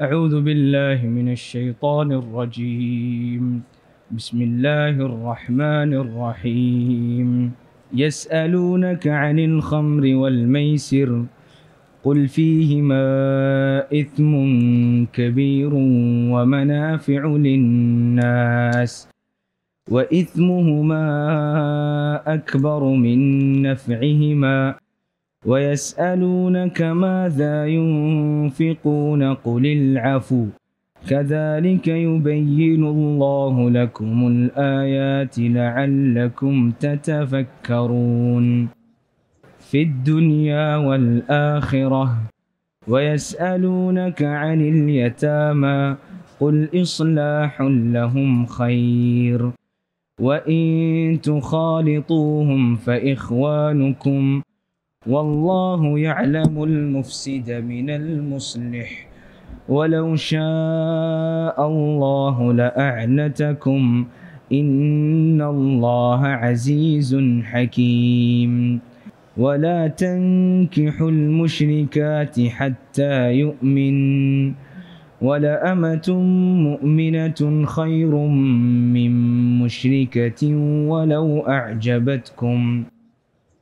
أعوذ بالله من الشيطان الرجيم. بسم الله الرحمن الرحيم. يسألونك عن الخمر والميسر. قل فيهما إثم كبير ومنافع للناس. وإثمهما أكبر من نفعهما. ويسألونك ماذا ينفقون قل العفو. كذلك يبين الله لكم الآيات لعلكم تتفكرون. في الدنيا والآخرة. ويسألونك عن اليتامى. قل إصلاح لهم خير. وإن تخالطوهم فإخوانكم. والله يعلم المفسد من المصلح. ولو شاء الله لأعنتكم. إن الله عزيز حكيم. ولا تنكحوا المشركات حتى يؤمن. ولأمة مؤمنة خير من مشركة ولو أعجبتكم.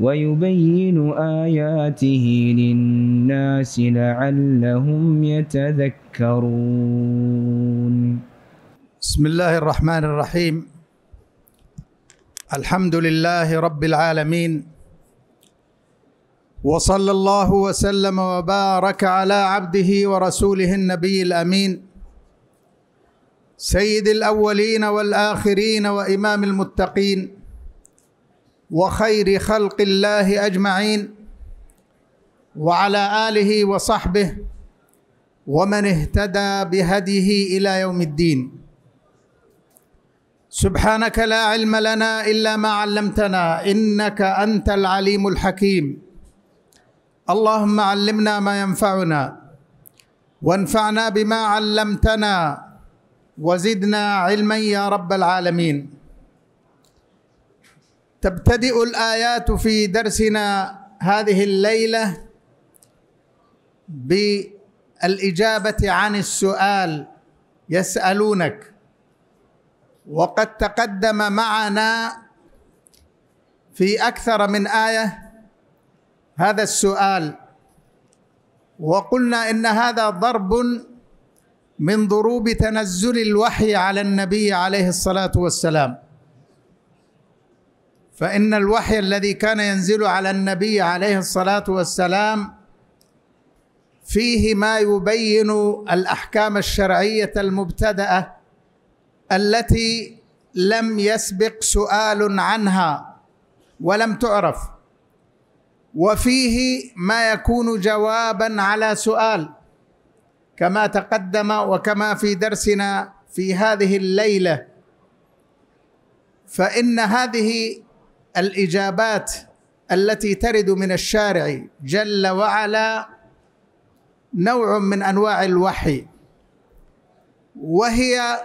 ويبين آياته للناس لعلهم يتذكرون. بسم الله الرحمن الرحيم. الحمد لله رب العالمين. وصلى الله وسلم وبارك على عبده ورسوله النبي الأمين. سيد الأولين والآخرين وإمام المتقين. وخير خلق الله أجمعين وعلى آله وصحبه ومن اهتدى بهديه إلى يوم الدين. سبحانك لا علم لنا إلا ما علمتنا إنك أنت العليم الحكيم. اللهم علمنا ما ينفعنا وانفعنا بما علمتنا وزدنا علما يا رب العالمين. تبتدئ الآيات في درسنا هذه الليلة بالإجابة عن السؤال يسألونك. وقد تقدم معنا في أكثر من آية هذا السؤال. وقلنا إن هذا ضرب من ضروب تنزل الوحي على النبي عليه الصلاة والسلام. فإن الوحي الذي كان ينزل على النبي عليه الصلاة والسلام فيه ما يبين الأحكام الشرعية المبتدأة التي لم يسبق سؤال عنها ولم تعرف. وفيه ما يكون جوابا على سؤال كما تقدم وكما في درسنا في هذه الليلة. فإن هذه الإجابات التي ترد من الشارع جل وعلا نوع من أنواع الوحي وهي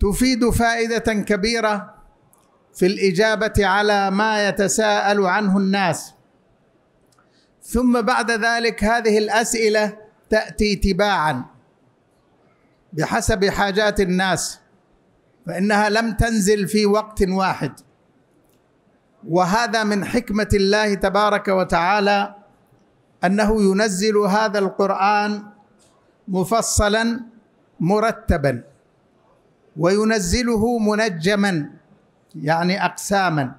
تفيد فائدة كبيرة في الإجابة على ما يتساءل عنه الناس. ثم بعد ذلك هذه الأسئلة تأتي تباعا بحسب حاجات الناس فإنها لم تنزل في وقت واحد. وهذا من حكمة الله تبارك وتعالى أنه ينزل هذا القرآن مفصلا مرتبا وينزله منجما يعني اقساما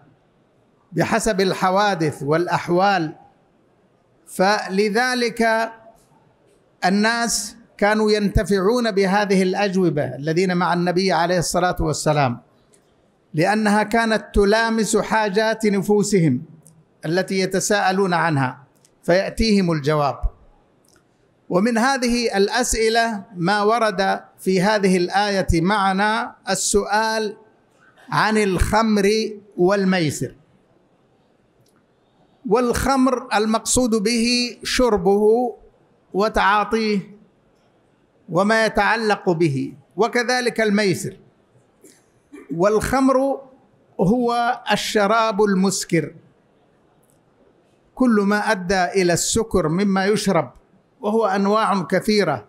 بحسب الحوادث والأحوال. فلذلك الناس كانوا ينتفعون بهذه الأجوبة الذين مع النبي عليه الصلاة والسلام. لأنها كانت تلامس حاجات نفوسهم التي يتساءلون عنها فيأتيهم الجواب. ومن هذه الأسئلة ما ورد في هذه الآية معنا السؤال عن الخمر والميسر. والخمر المقصود به شربه وتعاطيه وما يتعلق به وكذلك الميسر. والخمر هو الشراب المسكر. كل ما أدى إلى السكر مما يشرب وهو أنواع كثيرة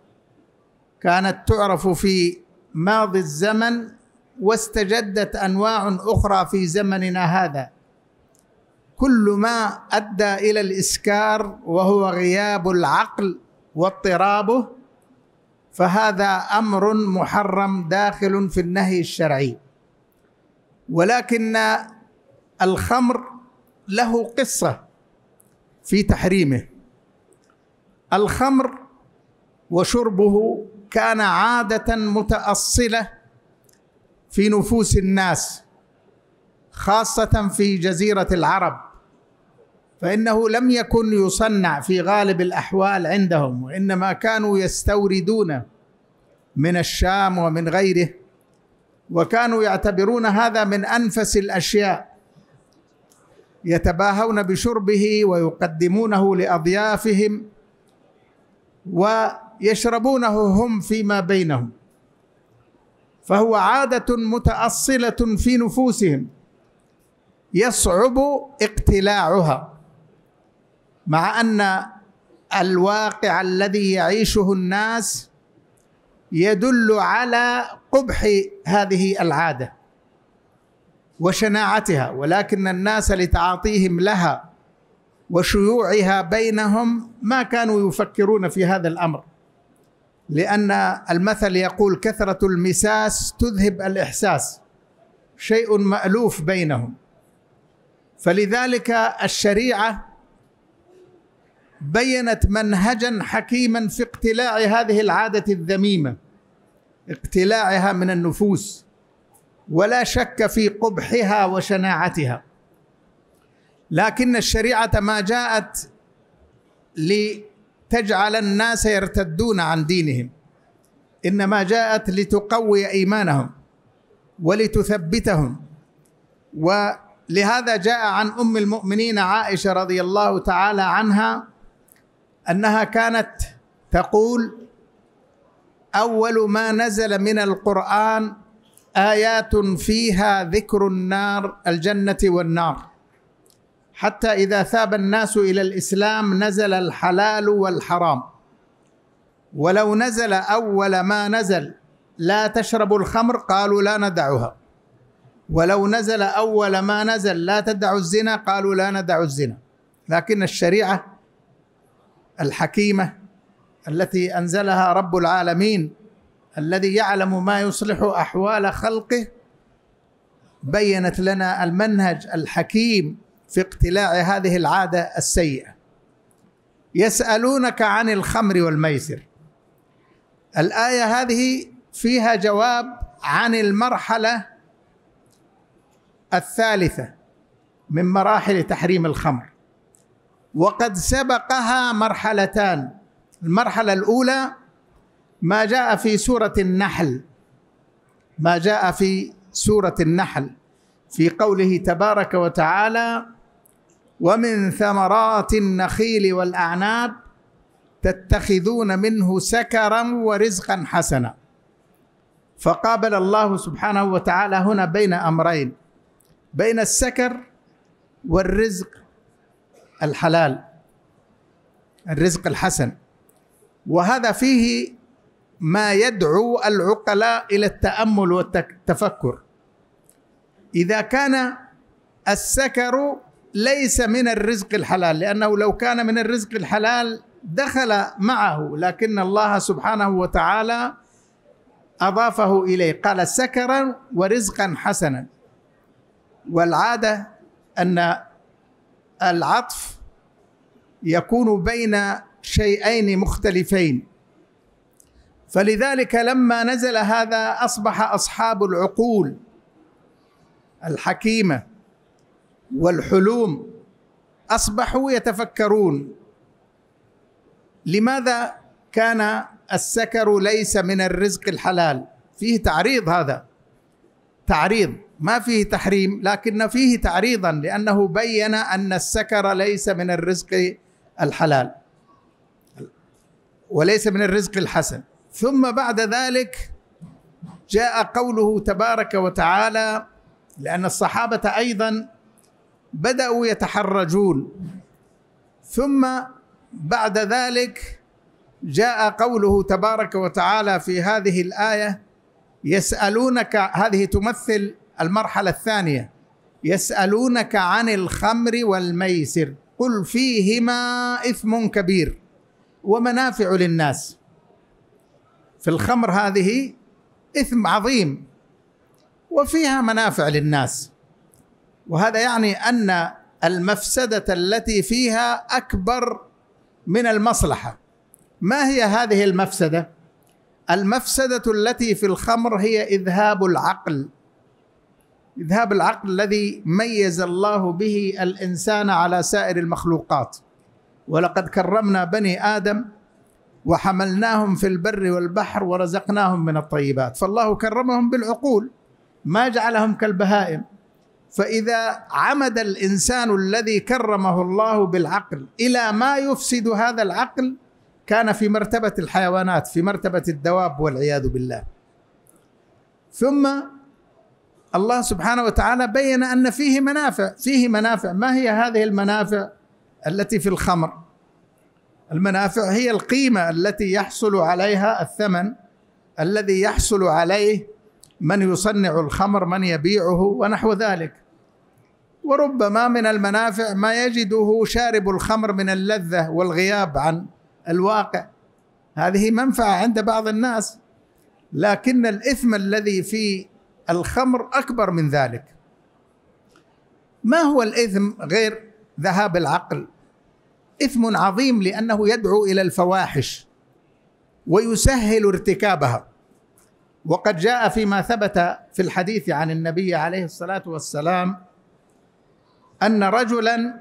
كانت تعرف في ماضي الزمن واستجدت أنواع أخرى في زمننا هذا. كل ما أدى إلى الإسكار وهو غياب العقل واضطرابه فهذا أمر محرم داخل في النهي الشرعي. ولكن الخمر له قصة في تحريمه. الخمر وشربه كان عادة متأصلة في نفوس الناس خاصة في جزيرة العرب فإنه لم يكن يصنع في غالب الأحوال عندهم وإنما كانوا يستوردون من الشام ومن غيره. وكانوا يعتبرون هذا من أنفس الأشياء يتباهون بشربه ويقدمونه لأضيافهم ويشربونه هم فيما بينهم. فهو عادة متأصلة في نفوسهم يصعب اقتلاعها مع أن الواقع الذي يعيشه الناس يدل على قبح هذه العادة وشناعتها ولكن الناس لتعاطيهم لها وشيوعها بينهم ما كانوا يفكرون في هذا الأمر. لأن المثل يقول كثرة المساس تذهب الإحساس شيء مألوف بينهم. فلذلك الشريعة بينت منهجا حكيما في اقتلاع هذه العادة الذميمة. اقتلاعها من النفوس ولا شك في قبحها وشناعتها. لكن الشريعة ما جاءت لتجعل الناس يرتدون عن دينهم إنما جاءت لتقوي إيمانهم ولتثبتهم. ولهذا جاء عن أم المؤمنين عائشة رضي الله تعالى عنها أنها كانت تقول أول ما نزل من القرآن آيات فيها ذكر النار الجنة والنار. حتى إذا ثاب الناس إلى الإسلام نزل الحلال والحرام. ولو نزل أول ما نزل لا تشربوا الخمر قالوا لا ندعها. ولو نزل أول ما نزل لا تدعوا الزنا قالوا لا ندع الزنا. لكن الشريعة الحكيمة التي أنزلها رب العالمين الذي يعلم ما يصلح أحوال خلقه بينت لنا المنهج الحكيم في اقتلاع هذه العادة السيئة. يسألونك عن الخمر والميسر. الآية هذه فيها جواب عن المرحلة الثالثة من مراحل تحريم الخمر. وقد سبقها مرحلتان. المرحلة الأولى ما جاء في سورة النحل. ما جاء في سورة النحل. في قوله تبارك وتعالى ومن ثمرات النخيل والأعناب تتخذون منه سكرا ورزقا حسنا. فقابل الله سبحانه وتعالى هنا بين أمرين بين السكر والرزق الحلال الرزق الحسن. وهذا فيه ما يدعو العقلاء إلى التأمل والتفكر. إذا كان السكر ليس من الرزق الحلال لأنه لو كان من الرزق الحلال دخل معه لكن الله سبحانه وتعالى أضافه إليه. قال سكرا ورزقا حسنا. والعادة أن العطف يكون بين شيئين مختلفين. فلذلك لما نزل هذا أصبح أصحاب العقول الحكيمة والحلوم أصبحوا يتفكرون. لماذا كان السكر ليس من الرزق الحلال؟ فيه تعريض هذا. تعريض ما فيه تحريم لكن فيه تعريضا لأنه بين أن السكر ليس من الرزق الحلال. وليس من الرزق الحسن. ثم بعد ذلك جاء قوله تبارك وتعالى لأن الصحابة أيضا بدأوا يتحرجون. ثم بعد ذلك جاء قوله تبارك وتعالى في هذه الآية يسألونك هذه تمثل المرحلة الثانية. يسألونك عن الخمر والميسر قل فيهما إثم كبير. ومنافع للناس. في الخمر هذه إثم عظيم وفيها منافع للناس. وهذا يعني أن المفسدة التي فيها أكبر من المصلحة. ما هي هذه المفسدة؟ المفسدة التي في الخمر هي إذهاب العقل. إذهاب العقل الذي ميز الله به الإنسان على سائر المخلوقات. ولقد كرمنا بني آدم وحملناهم في البر والبحر ورزقناهم من الطيبات. فالله كرمهم بالعقول ما جعلهم كالبهائم. فإذا عمد الإنسان الذي كرمه الله بالعقل إلى ما يفسد هذا العقل كان في مرتبة الحيوانات في مرتبة الدواب والعياذ بالله. ثم الله سبحانه وتعالى بين أن فيه منافع فيه منافع. ما هي هذه المنافع؟ التي في الخمر. المنافع هي القيمة التي يحصل عليها الثمن الذي يحصل عليه من يصنع الخمر من يبيعه ونحو ذلك. وربما من المنافع ما يجده شارب الخمر من اللذة والغياب عن الواقع. هذه منفعة عند بعض الناس لكن الإثم الذي في الخمر أكبر من ذلك. ما هو الإثم غير ذهاب العقل. إثم عظيم لأنه يدعو إلى الفواحش ويسهل ارتكابها. وقد جاء فيما ثبت في الحديث عن النبي عليه الصلاة والسلام أن رجلا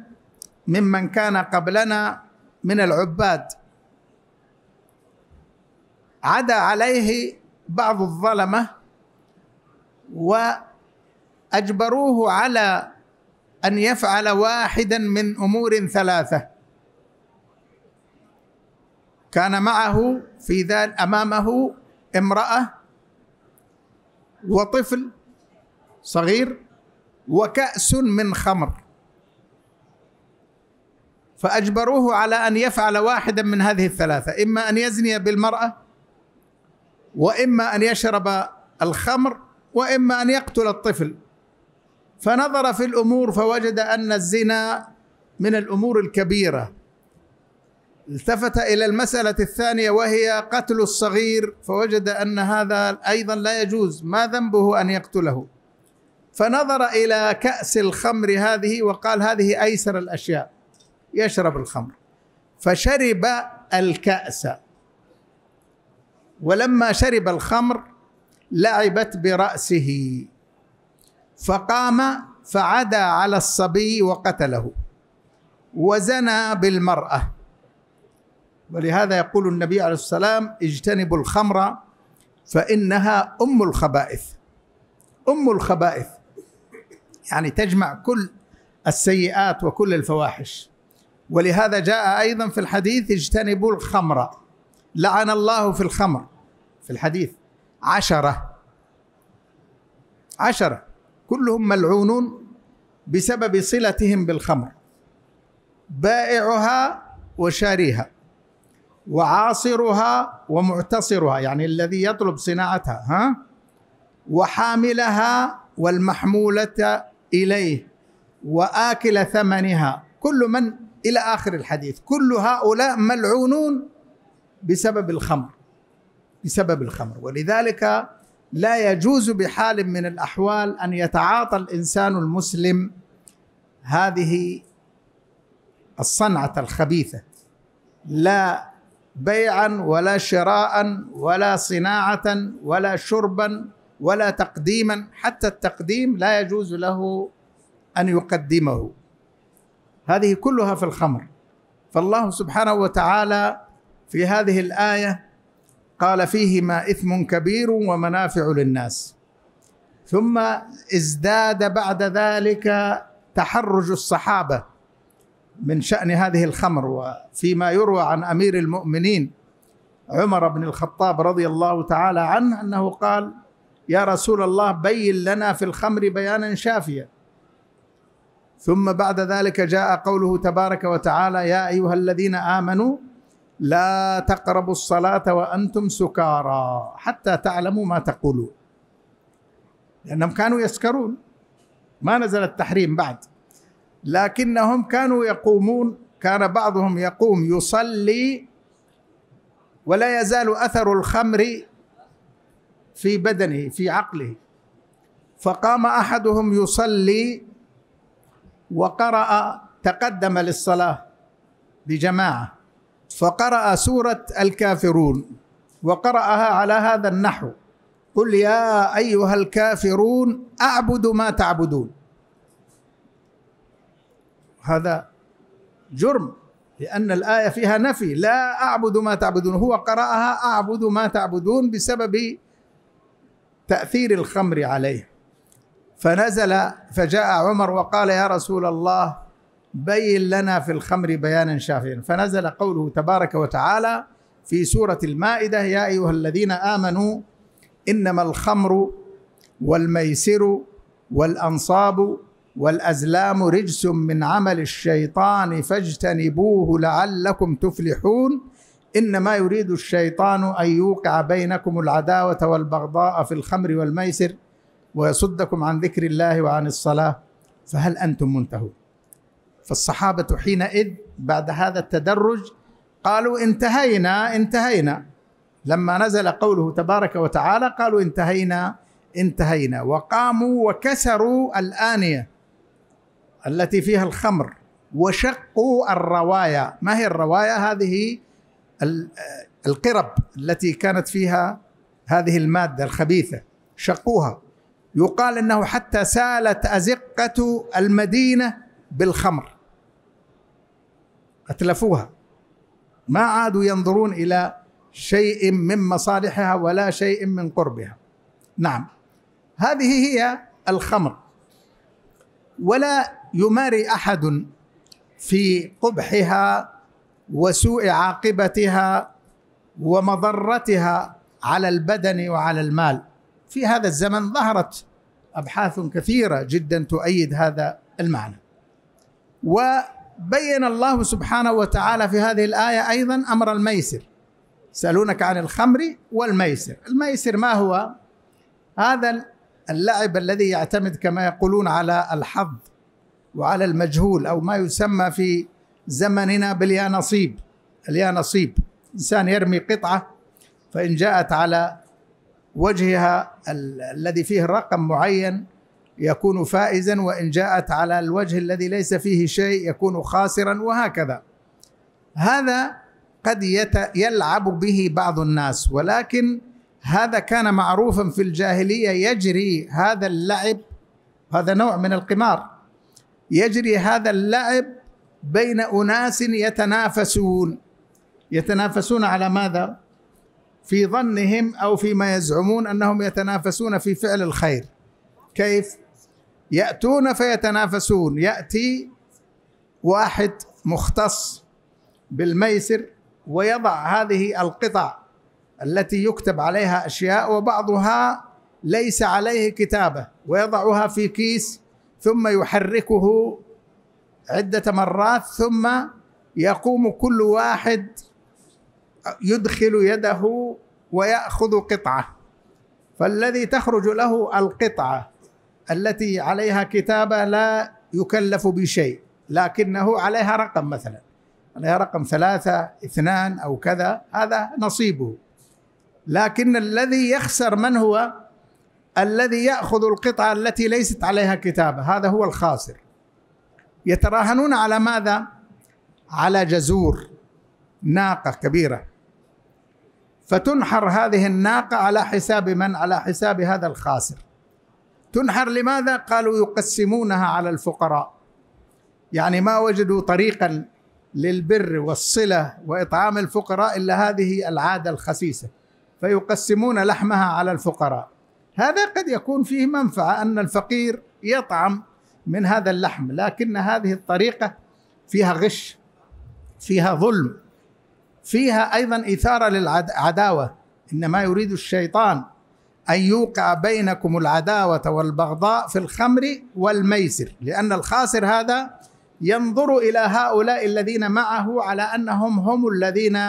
ممن كان قبلنا من العباد عدا عليه بعض الظلمة وأجبروه على أن يفعل واحدا من أمور ثلاثة. كان معه في ذلك أمامه امرأة وطفل صغير وكأس من خمر. فأجبروه على أن يفعل واحدا من هذه الثلاثة إما أن يزني بالمرأة وإما أن يشرب الخمر وإما أن يقتل الطفل. فنظر في الأمور فوجد أن الزنا من الأمور الكبيرة. التفت إلى المسألة الثانية وهي قتل الصغير فوجد أن هذا أيضا لا يجوز. ما ذنبه أن يقتله؟ فنظر إلى كأس الخمر هذه وقال هذه أيسر الأشياء. يشرب الخمر. فشرب الكأس. ولما شرب الخمر لعبت برأسه. فقام فعدى على الصبي وقتله وزنى بالمرأة. ولهذا يقول النبي عليه السلام اجتنبوا الخمر فإنها أم الخبائث. أم الخبائث. يعني تجمع كل السيئات وكل الفواحش. ولهذا جاء أيضا في الحديث اجتنبوا الخمر. لعن الله في الخمر. في الحديث عشرة. عشرة. كلهم ملعونون بسبب صلتهم بالخمر بائعها وشاريها وعاصرها ومعتصرها يعني الذي يطلب صناعتها ها؟ وحاملها والمحمولة إليه وآكل ثمنها. كل من؟ إلى آخر الحديث. كل هؤلاء ملعونون بسبب الخمر بسبب الخمر. ولذلك لا يجوز بحال من الأحوال أن يتعاطى الإنسان المسلم هذه الصنعة الخبيثة. لا بيعا ولا شراء ولا صناعة ولا شربا ولا تقديما. حتى التقديم لا يجوز له أن يقدمه. هذه كلها في الخمر. فالله سبحانه وتعالى في هذه الآية قال فيهما إثم كبير ومنافع للناس. ثم ازداد بعد ذلك تحرج الصحابة من شأن هذه الخمر. وفيما يروى عن أمير المؤمنين عمر بن الخطاب رضي الله تعالى عنه أنه قال يا رسول الله بين لنا في الخمر بيانا شافيا. ثم بعد ذلك جاء قوله تبارك وتعالى يا أيها الذين آمنوا لا تقربوا الصلاة وأنتم سكارى حتى تعلموا ما تقولون. لأنهم كانوا يسكرون. ما نزل التحريم بعد. لكنهم كانوا يقومون. كان بعضهم يقوم يصلي ولا يزال أثر الخمر في بدنه في عقله. فقام أحدهم يصلي وقرأ تقدم للصلاة بجماعة. فقرأ سورة الكافرون وقرأها على هذا النحو. قل يا أيها الكافرون أعبد ما تعبدون. هذا جرم لأن الآية فيها نفي. لا أعبد ما تعبدون. هو قرأها أعبد ما تعبدون بسبب تأثير الخمر عليه. فنزل فجاء عمر وقال يا رسول الله بين لنا في الخمر بيانا شافيا. فنزل قوله تبارك وتعالى في سورة المائدة يا أيها الذين آمنوا إنما الخمر والميسر والأنصاب والأزلام رجس من عمل الشيطان فاجتنبوه لعلكم تفلحون. إنما يريد الشيطان أن يوقع بينكم العداوة والبغضاء في الخمر والميسر ويصدكم عن ذكر الله وعن الصلاة. فهل أنتم منتهون؟ فالصحابة حينئذ بعد هذا التدرج قالوا انتهينا انتهينا. لما نزل قوله تبارك وتعالى قالوا انتهينا انتهينا. وقاموا وكسروا الآنية التي فيها الخمر وشقوا الروايا. ما هي الروايا؟ هذه القرب التي كانت فيها هذه المادة الخبيثة. شقوها. يقال إنه حتى سالت أزقة المدينة بالخمر. أتلفوها. ما عادوا ينظرون إلى شيء من مصالحها ولا شيء من قربها. نعم. هذه هي الخمر. ولا يماري أحد في قبحها وسوء عاقبتها ومضرتها على البدن وعلى المال. في هذا الزمن ظهرت أبحاث كثيرة جدا تؤيد هذا المعنى. وبين الله سبحانه وتعالى في هذه الآية أيضا أمر الميسر. يسألونك عن الخمر والميسر. الميسر ما هو؟ هذا اللعب الذي يعتمد كما يقولون على الحظ وعلى المجهول أو ما يسمى في زمننا باليانصيب. اليانصيب. إنسان يرمي قطعة فإن جاءت على وجهها الذي فيه رقم معين يكون فائزا وإن جاءت على الوجه الذي ليس فيه شيء يكون خاسرا وهكذا. هذا قد يلعب به بعض الناس ولكن هذا كان معروفا في الجاهلية يجري هذا اللعب هذا نوع من القمار. يجري هذا اللعب بين أناس يتنافسون. يتنافسون على ماذا؟ في ظنهم أو فيما يزعمون أنهم يتنافسون في فعل الخير. كيف؟ يأتون فيتنافسون. يأتي واحد مختص بالميسر ويضع هذه القطع التي يكتب عليها أشياء وبعضها ليس عليه كتابة ويضعها في كيس ثم يحركه عدة مرات ثم يقوم كل واحد يدخل يده ويأخذ قطعة. فالذي تخرج له القطعة التي عليها كتابة لا يكلف بشيء لكنه عليها رقم مثلا. عليها رقم ثلاثة اثنان أو كذا هذا نصيبه. لكن الذي يخسر من هو؟ الذي يأخذ القطعة التي ليست عليها كتابة هذا هو الخاسر. يتراهنون على ماذا؟ على جزور ناقة كبيرة. فتنحر هذه الناقة على حساب من؟ على حساب هذا الخاسر. تنحر لماذا؟ قالوا يقسمونها على الفقراء. يعني ما وجدوا طريقا للبر والصلة وإطعام الفقراء إلا هذه العادة الخسيسة فيقسمون لحمها على الفقراء. هذا قد يكون فيه منفعة أن الفقير يطعم من هذا اللحم لكن هذه الطريقة فيها غش فيها ظلم فيها أيضا إثارة للعداوة إنما يريد الشيطان أن يوقع بينكم العداوة والبغضاء في الخمر والميسر لأن الخاسر هذا ينظر إلى هؤلاء الذين معه على أنهم هم الذين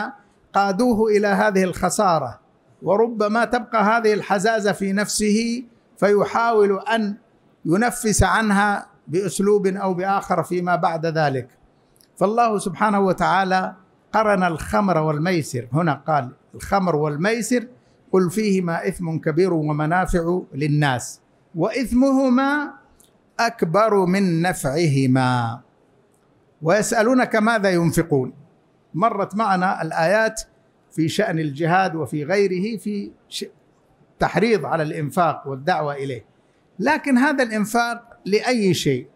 قادوه إلى هذه الخسارة. وربما تبقى هذه الحزازة في نفسه فيحاول أن ينفس عنها بأسلوب أو بآخر فيما بعد ذلك. فالله سبحانه وتعالى قرن الخمر والميسر. هنا قال الخمر والميسر قل فيهما إثم كبير ومنافع للناس وإثمهما أكبر من نفعهما. ويسألونك ماذا ينفقون؟ مرت معنا الآيات في شأن الجهاد وفي غيره في تحريض على الإنفاق والدعوة إليه. لكن هذا الإنفاق لأي شيء؟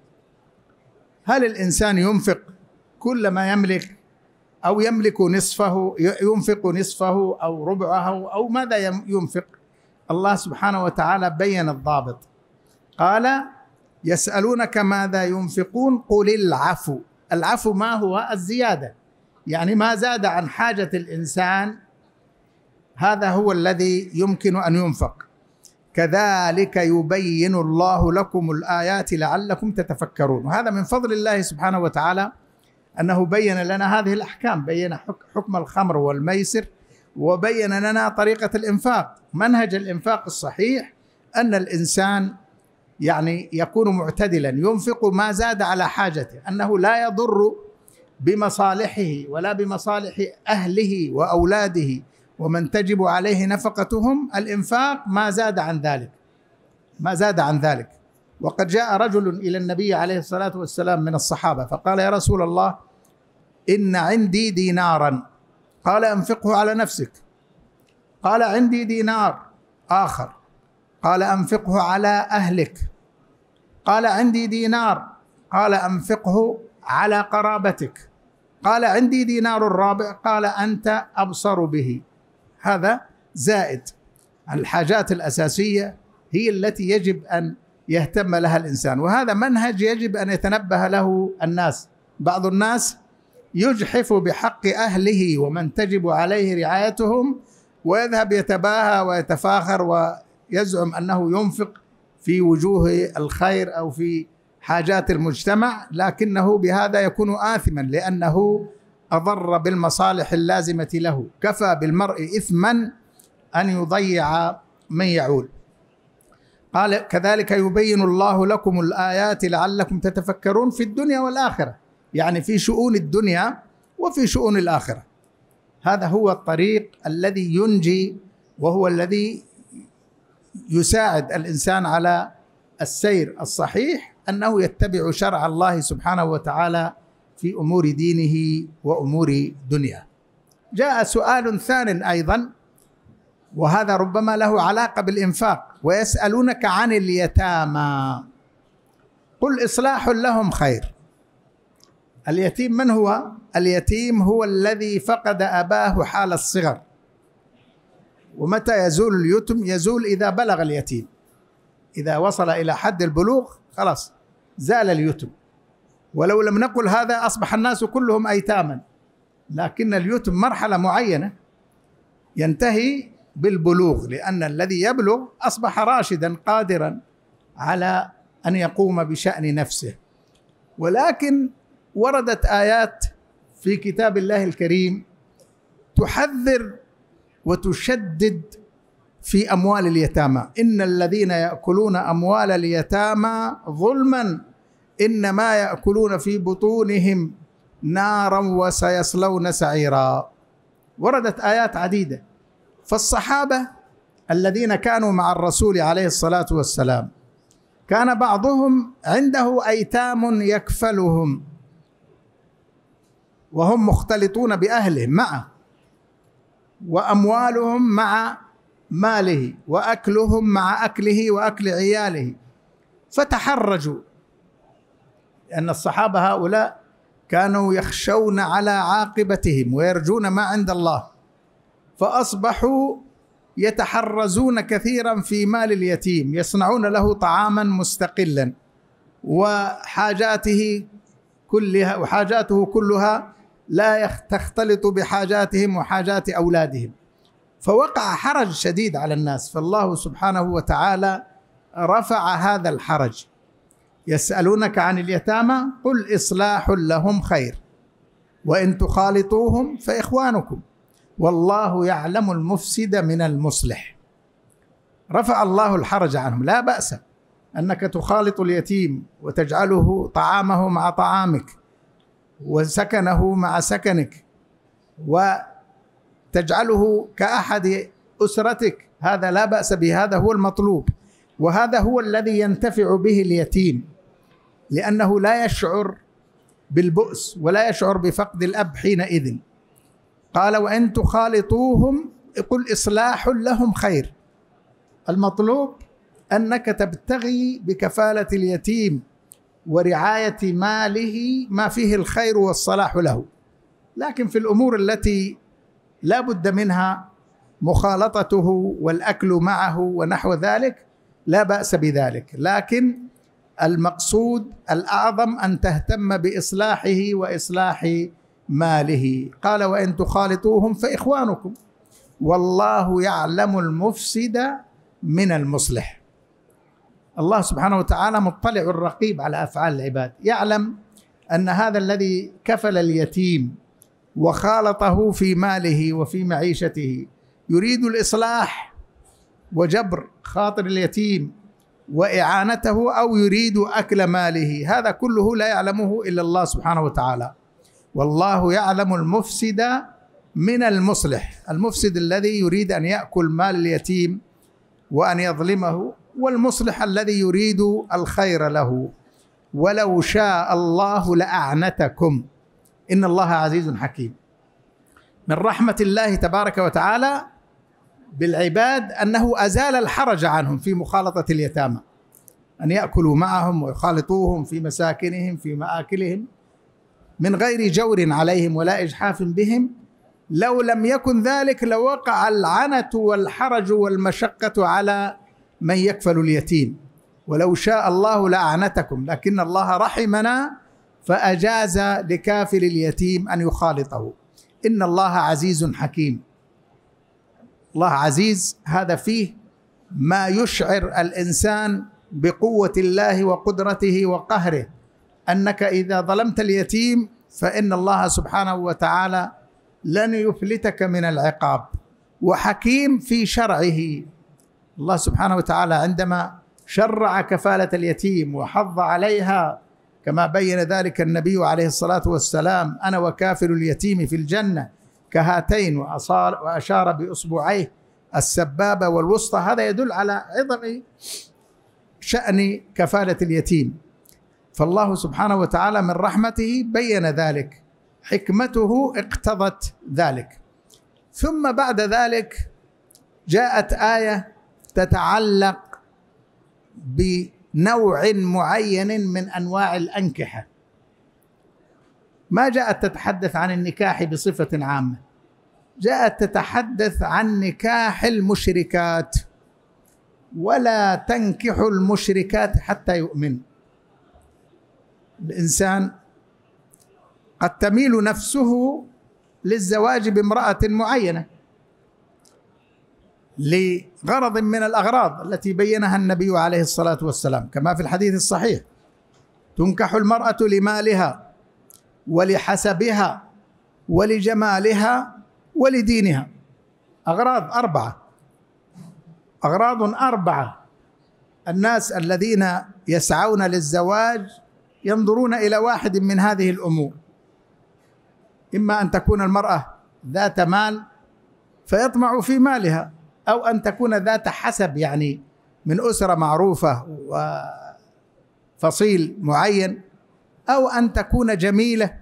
هل الإنسان ينفق كل ما يملك أو يملك نصفه ينفق نصفه أو ربعه أو ماذا ينفق. الله سبحانه وتعالى بين الضابط. قال يسألونك ماذا ينفقون؟ قل العفو. العفو ما هو؟ الزيادة. يعني ما زاد عن حاجة الإنسان هذا هو الذي يمكن أن ينفق. كذلك يبين الله لكم الآيات لعلكم تتفكرون. وهذا من فضل الله سبحانه وتعالى. أنه بين لنا هذه الأحكام بين حكم الخمر والميسر وبين لنا طريقة الإنفاق. منهج الإنفاق الصحيح أن الإنسان يعني يكون معتدلا ينفق ما زاد على حاجته أنه لا يضر بمصالحه ولا بمصالح أهله وأولاده ومن تجب عليه نفقتهم الإنفاق ما زاد عن ذلك. ما زاد عن ذلك. وقد جاء رجل إلى النبي عليه الصلاة والسلام من الصحابة فقال يا رسول الله إن عندي دينارا. قال أنفقه على نفسك. قال عندي دينار آخر. قال أنفقه على أهلك. قال عندي دينار. قال أنفقه على قرابتك. قال عندي دينار الرابع. قال أنت أبصر به. هذا زائد. الحاجات الأساسية هي التي يجب أن يهتم لها الإنسان. وهذا منهج يجب أن يتنبه له الناس. بعض الناس يجحف بحق أهله ومن تجب عليه رعايتهم ويذهب يتباهى ويتفاخر ويزعم أنه ينفق في وجوه الخير أو في حاجات المجتمع لكنه بهذا يكون آثما لأنه أضر بالمصالح اللازمة له. كفى بالمرء إثما أن يضيع من يعول. قال كذلك يبين الله لكم الآيات لعلكم تتفكرون في الدنيا والآخرة. يعني في شؤون الدنيا وفي شؤون الآخرة. هذا هو الطريق الذي ينجي وهو الذي يساعد الإنسان على السير الصحيح أنه يتبع شرع الله سبحانه وتعالى في أمور دينه وأمور دنياه. جاء سؤال ثان أيضا وهذا ربما له علاقة بالإنفاق. ويسألونك عن اليتامى قل إصلاح لهم خير. اليتيم من هو؟ اليتيم هو الذي فقد أباه حال الصغر. ومتى يزول اليتم؟ يزول إذا بلغ اليتيم. إذا وصل إلى حد البلوغ خلاص زال اليتم. ولو لم نقل هذا أصبح الناس كلهم أيتاما لكن اليتم مرحلة معينة ينتهي بالبلوغ لأن الذي يبلغ أصبح راشدا قادرا على أن يقوم بشأن نفسه. ولكن وردت آيات في كتاب الله الكريم تحذر وتشدد في أموال اليتامى. إن الذين يأكلون أموال اليتامى ظلما إنما يأكلون في بطونهم نارا وسيصلون سعيرا. وردت آيات عديدة. فالصحابة الذين كانوا مع الرسول عليه الصلاة والسلام كان بعضهم عنده أيتام يكفلهم وهم مختلطون باهلهم معه وأموالهم مع ماله وأكلهم مع أكله وأكل عياله فتحرجوا لأن الصحابة هؤلاء كانوا يخشون على عاقبتهم ويرجون ما عند الله. فأصبحوا يتحرزون كثيرا في مال اليتيم يصنعون له طعاما مستقلا وحاجاته كلها وحاجاته كلها لا تختلط بحاجاتهم وحاجات أولادهم. فوقع حرج شديد على الناس فالله سبحانه وتعالى رفع هذا الحرج. يسألونك عن اليتامى قل إصلاح لهم خير وإن تخالطوهم فإخوانكم. والله يعلم المفسد من المصلح. رفع الله الحرج عنهم. لا بأس أنك تخالط اليتيم وتجعله طعامه مع طعامك وسكنه مع سكنك وتجعله كأحد أسرتك. هذا لا بأس به. هذا هو المطلوب. وهذا هو الذي ينتفع به اليتيم. لأنه لا يشعر بالبؤس ولا يشعر بفقد الأب حينئذ. قال وإن تخالطوهم قل إصلاح لهم خير. المطلوب أنك تبتغي بكفالة اليتيم ورعاية ماله ما فيه الخير والصلاح له. لكن في الأمور التي لا بد منها مخالطته والأكل معه ونحو ذلك لا بأس بذلك. لكن المقصود الأعظم أن تهتم بإصلاحه وإصلاح ماله. قال وإن تخالطوهم فإخوانكم. والله يعلم المفسد من المصلح. الله سبحانه وتعالى مطلع الرقيب على أفعال العباد. يعلم أن هذا الذي كفل اليتيم وخالطه في ماله وفي معيشته يريد الإصلاح وجبر خاطر اليتيم وإعانته أو يريد أكل ماله. هذا كله لا يعلمه إلا الله سبحانه وتعالى. والله يعلم المفسد من المصلح. المفسد الذي يريد أن يأكل مال اليتيم وأن يظلمه والمصلح الذي يريد الخير له. ولو شاء الله لأعنتكم. إن الله عزيز حكيم. من رحمة الله تبارك وتعالى بالعباد أنه أزال الحرج عنهم في مخالطة اليتامى. أن يأكلوا معهم ويخالطوهم في مساكنهم في مآكلهم. من غير جور عليهم ولا إجحاف بهم لو لم يكن ذلك لوقع العنت والحرج والمشقة على من يكفل اليتيم. ولو شاء الله لأعنتكم لكن الله رحمنا فأجاز لكافل اليتيم أن يخالطه. إن الله عزيز حكيم. الله عزيز هذا فيه ما يشعر الإنسان بقوة الله وقدرته وقهره. أنك إذا ظلمت اليتيم فإن الله سبحانه وتعالى لن يفلتك من العقاب. وحكيم في شرعه. الله سبحانه وتعالى عندما شرع كفالة اليتيم وحض عليها كما بين ذلك النبي عليه الصلاة والسلام أنا وكافل اليتيم في الجنة كهاتين وأشار بأصبعيه السبابة والوسطى. هذا يدل على عظم شأن كفالة اليتيم. فالله سبحانه وتعالى من رحمته بين ذلك. حكمته اقتضت ذلك. ثم بعد ذلك جاءت آية تتعلق بنوع معين من أنواع الأنكحة. ما جاءت تتحدث عن النكاح بصفة عامة. جاءت تتحدث عن نكاح المشركات. ولا تنكح المشركات حتى يؤمن الإنسان قد تميل نفسه للزواج بامرأة معينة لغرض من الأغراض التي بينها النبي عليه الصلاة والسلام كما في الحديث الصحيح تنكح المرأة لمالها ولحسبها ولجمالها ولدينها. أغراض أربعة. أغراض أربعة. الناس الذين يسعون للزواج ينظرون إلى واحد من هذه الأمور. إما أن تكون المرأة ذات مال فيطمع في مالها أو أن تكون ذات حسب يعني من أسرة معروفة وفصيل معين أو أن تكون جميلة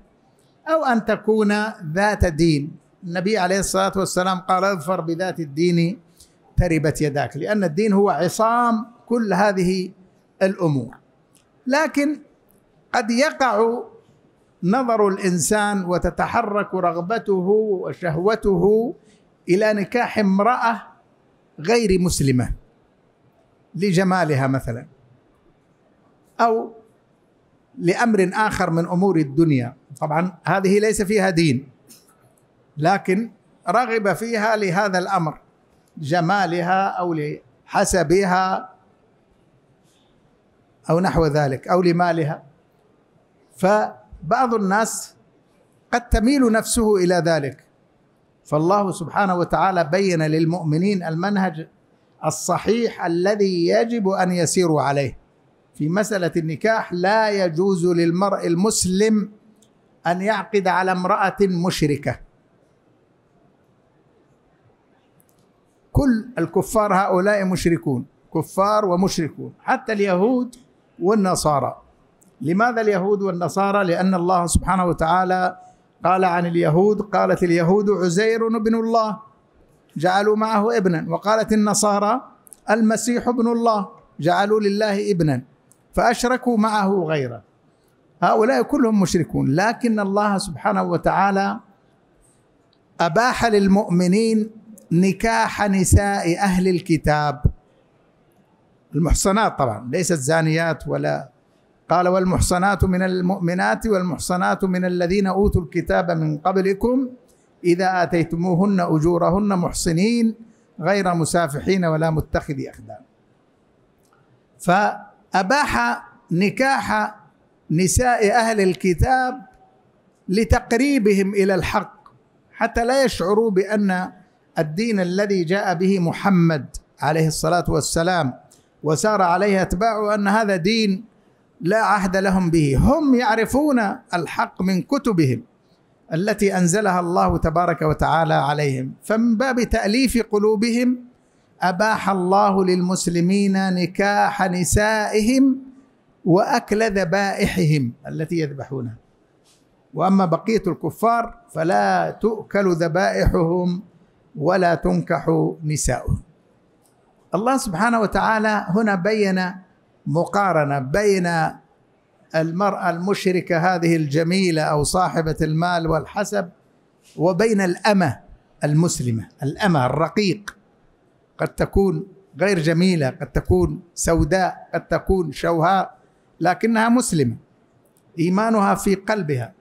أو أن تكون ذات دين. النبي عليه الصلاة والسلام قال اظفر بذات الدين تربت يداك. لأن الدين هو عصام كل هذه الأمور. لكن قد يقع نظر الإنسان وتتحرك رغبته وشهوته إلى نكاح امرأة غير مسلمة لجمالها مثلا أو لأمر آخر من أمور الدنيا. طبعا هذه ليس فيها دين لكن رغب فيها لهذا الأمر جمالها أو لحسبها أو نحو ذلك أو لمالها. فبعض الناس قد تميل نفسه إلى ذلك. فالله سبحانه وتعالى بين للمؤمنين المنهج الصحيح الذي يجب أن يسيروا عليه. في مسألة النكاح لا يجوز للمرء المسلم أن يعقد على امرأة مشركة. كل الكفار هؤلاء مشركون كفار ومشركون حتى اليهود والنصارى. لماذا اليهود والنصارى؟ لأن الله سبحانه وتعالى قال عن اليهود قالت اليهود عزير بن الله جعلوا معه ابنا. وقالت النصارى المسيح ابن الله جعلوا لله ابنا. فأشركوا معه غيره. هؤلاء كلهم مشركون. لكن الله سبحانه وتعالى أباح للمؤمنين نكاح نساء أهل الكتاب. المحصنات طبعا ليست زانيات ولا قال والمحصنات من المؤمنات والمحصنات من الذين أوتوا الكتاب من قبلكم إذا آتيتموهن أجورهن محصنين غير مسافحين ولا متخذي أخدان. فأباح نكاح نساء أهل الكتاب لتقريبهم إلى الحق حتى لا يشعروا بأن الدين الذي جاء به محمد عليه الصلاة والسلام وسار عليه أتباعه أن هذا دين لا عهد لهم به. هم يعرفون الحق من كتبهم التي أنزلها الله تبارك وتعالى عليهم. فمن باب تأليف قلوبهم أباح الله للمسلمين نكاح نسائهم وأكل ذبائحهم التي يذبحونها. وأما بقية الكفار فلا تؤكل ذبائحهم ولا تنكح نساؤهم. الله سبحانه وتعالى هنا بين مقارنة بين المرأة المشركة هذه الجميلة أو صاحبة المال والحسب وبين الأمة المسلمة الأمة الرقيق. قد تكون غير جميلة قد تكون سوداء قد تكون شوهاء لكنها مسلمة. إيمانها في قلبها.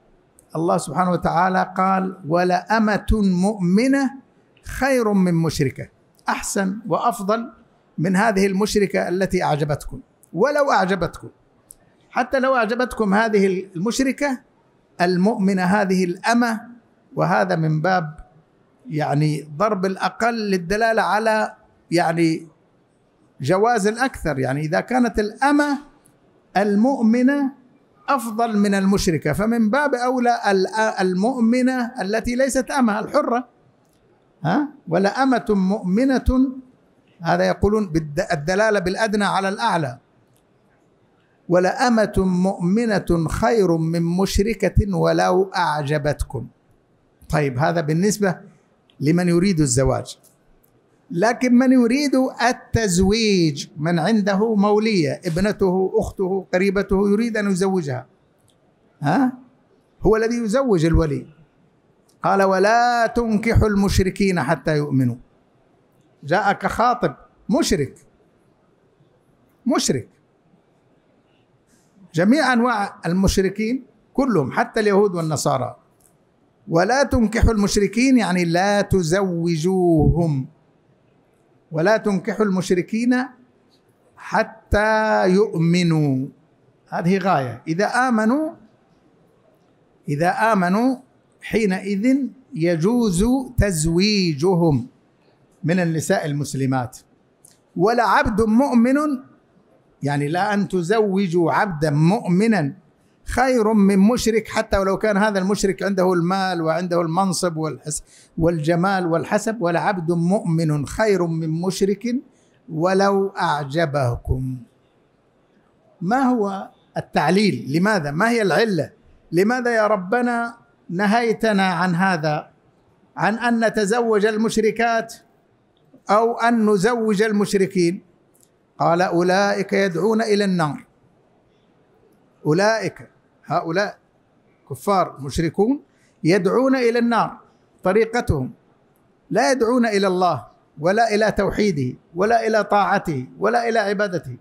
الله سبحانه وتعالى قال ولأمة مؤمنة خير من مشركة أحسن وأفضل من هذه المشركة التي أعجبتكم. ولو أعجبتكم. حتى لو أعجبتكم هذه المشركة المؤمنة هذه الأمة وهذا من باب يعني ضرب الأقل للدلالة على يعني جواز الأكثر. يعني إذا كانت الأمة المؤمنة أفضل من المشركة فمن باب أولى المؤمنة التي ليست أمة الحرة. ها؟ ولا أمة مؤمنة هذا يقولون الدلالة بالأدنى على الأعلى. ولأمة مؤمنة خير من مشركة ولو أعجبتكم. طيب هذا بالنسبة لمن يريد الزواج. لكن من يريد التزويج من عنده مولية ابنته أخته قريبته يريد أن يزوجها. ها؟ هو الذي يزوج الولي. قال ولا تنكحوا المشركين حتى يؤمنوا. جاءك خاطب مشرك. مشرك. جميع أنواع المشركين كلهم حتى اليهود والنصارى. ولا تنكحوا المشركين يعني لا تزوجوهم. ولا تنكحوا المشركين حتى يؤمنوا. هذه غاية. إذا آمنوا إذا آمنوا حينئذ يجوز تزويجهم من النساء المسلمات. ولا عبد مؤمن يعني لا أن تزوجوا عبدا مؤمنا خير من مشرك حتى ولو كان هذا المشرك عنده المال وعنده المنصب والحس والجمال والحسب ولا عبد مؤمن خير من مشرك ولو أعجبكم. ما هو التعليل؟ لماذا؟ ما هي العلة؟ لماذا يا ربنا نهيتنا عن هذا؟ عن أن نتزوج المشركات أو أن نزوج المشركين؟ قال أولئك يدعون إلى النار. أولئك هؤلاء كفار مشركون يدعون إلى النار. طريقتهم لا يدعون إلى الله ولا إلى توحيده ولا إلى طاعته ولا إلى عبادته.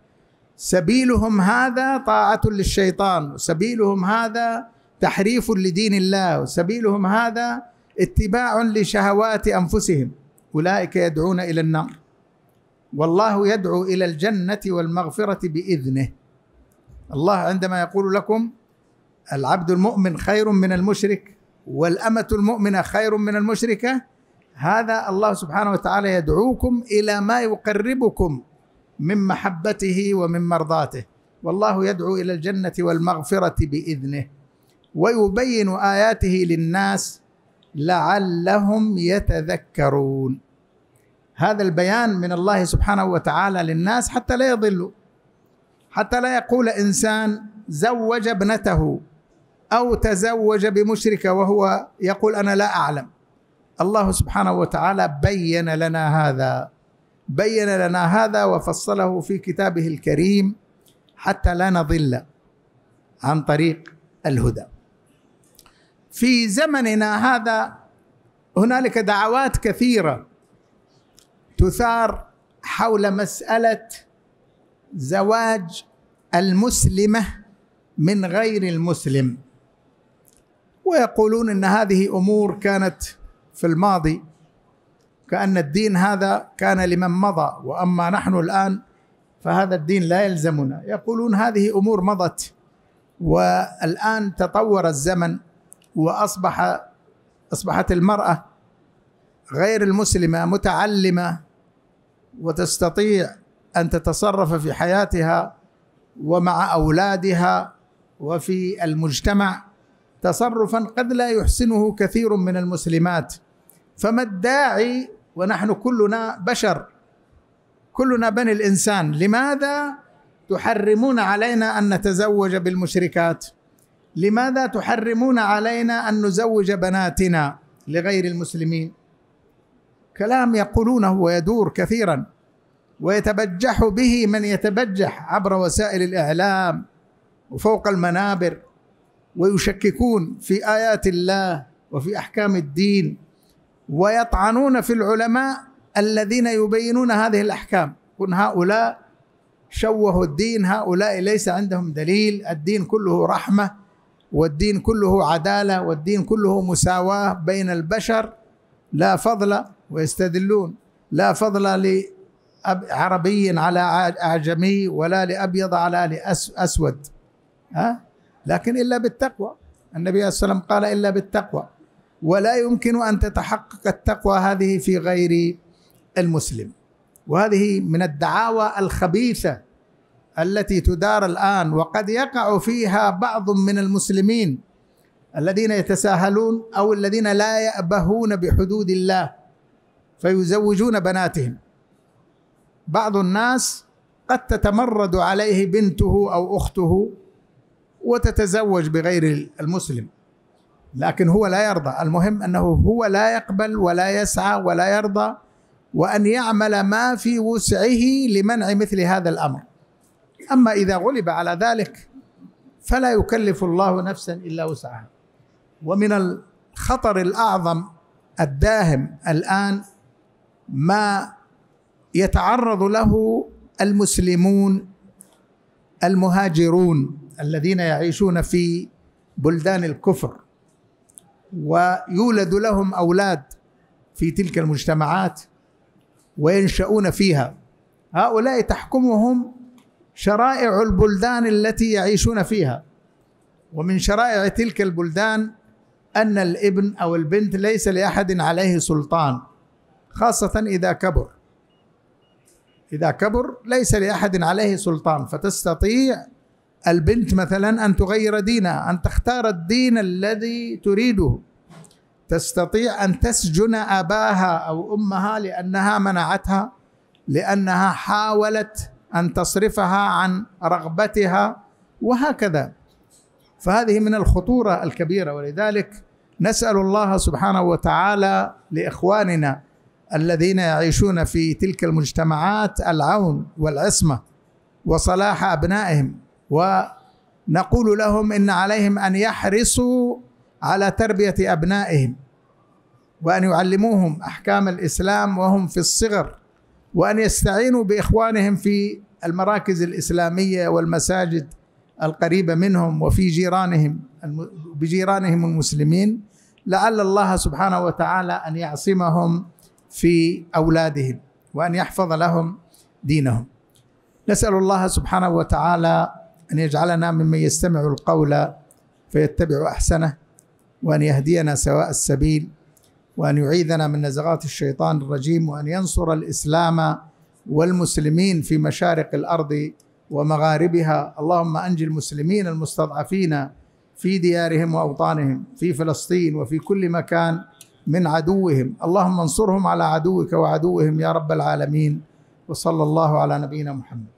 سبيلهم هذا طاعة للشيطان وسبيلهم هذا تحريف لدين الله وسبيلهم هذا اتباع لشهوات أنفسهم. أولئك يدعون إلى النار. والله يدعو إلى الجنة والمغفرة بإذنه. الله عندما يقول لكم العبد المؤمن خير من المشرك والأمة المؤمنة خير من المشركة هذا الله سبحانه وتعالى يدعوكم إلى ما يقربكم من محبته ومن مرضاته. والله يدعو إلى الجنة والمغفرة بإذنه. ويبين آياته للناس لعلهم يتذكرون. هذا البيان من الله سبحانه وتعالى للناس حتى لا يضلوا. حتى لا يقول إنسان زوج ابنته أو تزوج بمشركه وهو يقول أنا لا أعلم. الله سبحانه وتعالى بين لنا هذا بين لنا هذا وفصله في كتابه الكريم حتى لا نضل عن طريق الهدى. في زمننا هذا هنالك دعوات كثيرة تثار حول مسألة زواج المسلمة من غير المسلم. ويقولون إن هذه أمور كانت في الماضي كأن الدين هذا كان لمن مضى وأما نحن الآن فهذا الدين لا يلزمنا. يقولون هذه أمور مضت والآن تطور الزمن واصبح أصبحت المرأة غير المسلمة متعلمة وتستطيع أن تتصرف في حياتها ومع أولادها وفي المجتمع تصرفا قد لا يحسنه كثير من المسلمات. فما الداعي ونحن كلنا بشر كلنا بني الإنسان لماذا تحرمون علينا أن نتزوج بالمشركات؟ لماذا تحرمون علينا أن نزوج بناتنا لغير المسلمين؟ كلام يقولونه ويدور كثيرا ويتبجح به من يتبجح عبر وسائل الإعلام وفوق المنابر ويشككون في آيات الله وفي أحكام الدين ويطعنون في العلماء الذين يبينون هذه الأحكام. كن هؤلاء شوهوا الدين هؤلاء ليس عندهم دليل الدين كله رحمة والدين كله عدالة والدين كله مساواة بين البشر لا فضل ويستدلون. لا فضل لعربي على أعجمي ولا لأبيض على أسود. ها؟ لكن إلا بالتقوى. النبي صلى الله عليه وسلم قال إلا بالتقوى. ولا يمكن أن تتحقق التقوى هذه في غير المسلم. وهذه من الدعاوى الخبيثة التي تدار الآن وقد يقع فيها بعض من المسلمين الذين يتساهلون أو الذين لا يأبهون بحدود الله. فيزوجون بناتهم. بعض الناس قد تتمرد عليه بنته أو أخته وتتزوج بغير المسلم لكن هو لا يرضى. المهم أنه هو لا يقبل ولا يسعى ولا يرضى وأن يعمل ما في وسعه لمنع مثل هذا الأمر. أما إذا غلب على ذلك فلا يكلف الله نفسا إلا وسعها. ومن الخطر الأعظم الداهم الآن ما يتعرض له المسلمون المهاجرون الذين يعيشون في بلدان الكفر ويولد لهم أولاد في تلك المجتمعات وينشؤون فيها. هؤلاء تحكمهم شرائع البلدان التي يعيشون فيها. ومن شرائع تلك البلدان أن الابن أو البنت ليس لأحد عليه سلطان. خاصة إذا كبر. إذا كبر ليس لأحد عليه سلطان فتستطيع البنت مثلا أن تغير دينها أن تختار الدين الذي تريده. تستطيع أن تسجن آباها أو أمها لأنها منعتها لأنها حاولت أن تصرفها عن رغبتها وهكذا. فهذه من الخطورة الكبيرة ولذلك نسأل الله سبحانه وتعالى لإخواننا الذين يعيشون في تلك المجتمعات العون والعصمة وصلاح أبنائهم. ونقول لهم إن عليهم أن يحرصوا على تربية أبنائهم وأن يعلموهم أحكام الإسلام وهم في الصغر وأن يستعينوا بإخوانهم في المراكز الإسلامية والمساجد القريبة منهم وفي جيرانهم بجيرانهم المسلمين. لعل الله سبحانه وتعالى أن يعصمهم في أولادهم وأن يحفظ لهم دينهم. نسأل الله سبحانه وتعالى أن يجعلنا ممن يستمع القول فيتبع أحسنه وأن يهدينا سواء السبيل وأن يعيذنا من نزغات الشيطان الرجيم وأن ينصر الإسلام والمسلمين في مشارق الأرض ومغاربها. اللهم أنج المسلمين المستضعفين في ديارهم وأوطانهم في فلسطين وفي كل مكان من عدوهم. اللهم انصرهم على عدوك وعدوهم يا رب العالمين. وصلى الله على نبينا محمد.